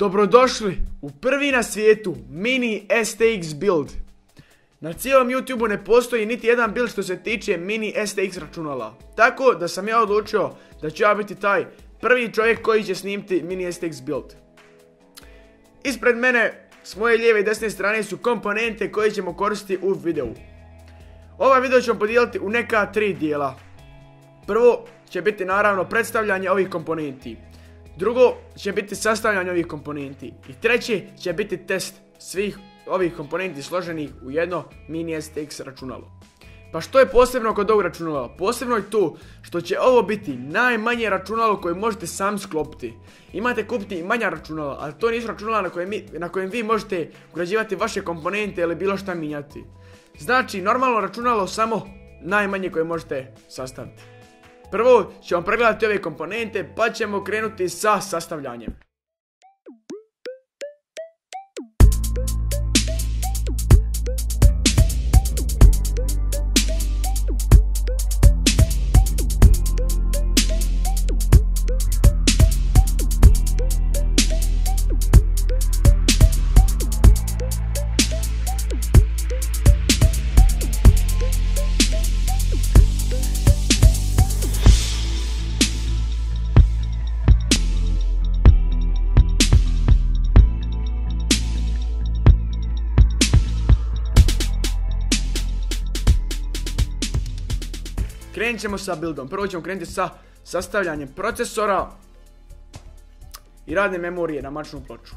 Dobrodošli u prvi na svijetu mini STX build. Na cijelom YouTubeu ne postoji niti jedan build što se tiče mini STX računala. Tako da sam ja odlučio da ću ja biti taj prvi čovjek koji će snimiti mini STX build. Ispred mene s moje lijeve i desne strane su komponente koje ćemo koristiti u videu. Ovaj video ćemo podijeliti u neka tri dijela. Prvo će biti naravno predstavljanje ovih komponenti. Drugo će biti sastavljanje ovih komponenti. I treći će biti test svih ovih komponenti složenih u jedno mini STX računalo. Pa što je posebno kod ovog računala? Posebno je tu što će ovo biti najmanje računalo koje možete sam sklopiti. Imate kupiti i manja računala, ali to nisu računala na kojem, na kojem vi možete ugrađivati vaše komponente ili bilo šta minjati. Znači, normalno računalo samo najmanje koje možete sastaviti. Prvo ćemo pregledati ove komponente pa ćemo krenuti sa sastavljanjem. Krenut ćemo sa buildom. Prvo ćemo krenuti sa sastavljanjem procesora i radne memorije na mačnu ploču.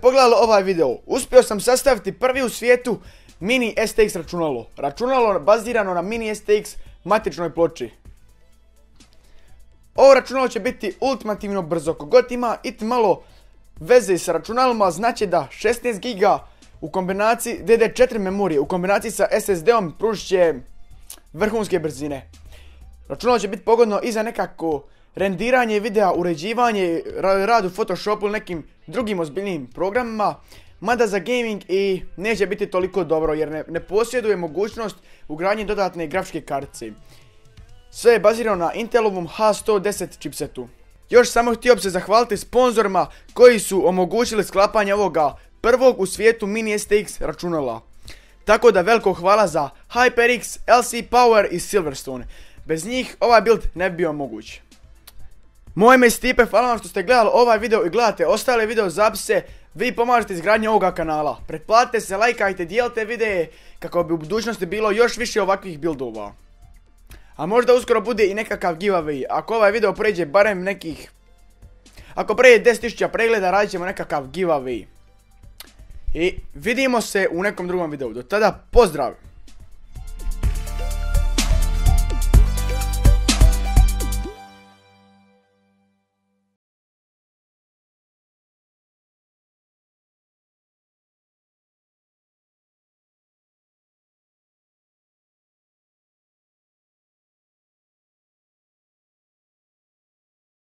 Pogledali ovaj video, uspio sam sastaviti prvi u svijetu mini STX računalo. Računalo bazirano na mini STX matičnoj ploči. Ovo računalo će biti ultimativno brzo. Kogod ima iti malo veze sa računalima znači da 16 GB u kombinaciji DD4 memorije u kombinaciji sa SSD-om pružit će vrhunske brzine. Računalo će biti pogodno i za nekako rendiranje videa, uređivanje, rad u Photoshopu ili nekim drugim ozbiljnim programima, mada za gaming i neće biti toliko dobro jer ne, posjeduje mogućnost ugradnje dodatne grafičke kartice. Sve je bazirano na Intelovom H110 chipsetu. Još samo htio bi se zahvaliti sponzorima koji su omogućili sklapanje ovoga prvog u svijetu mini STX računala. Tako da veliko hvala za HyperX, LC Power i Silverstone. Bez njih ovaj build ne bi bio moguć. Moje ime je Stipe, hvala vam što ste gledali ovaj video i gledate ostale video zapise. Vi pomažete izgradnje ovoga kanala. Pretplatite se, lajkajte, dijelite videe kako bi u budućnosti bilo još više ovakvih buildova. A možda uskoro bude i nekakav giveaway. Ako ovaj video pređe barem nekih... Ako pređe 10.000 pregleda radit ćemo nekakav giveaway. I vidimo se u nekom drugom videu. Do tada pozdrav!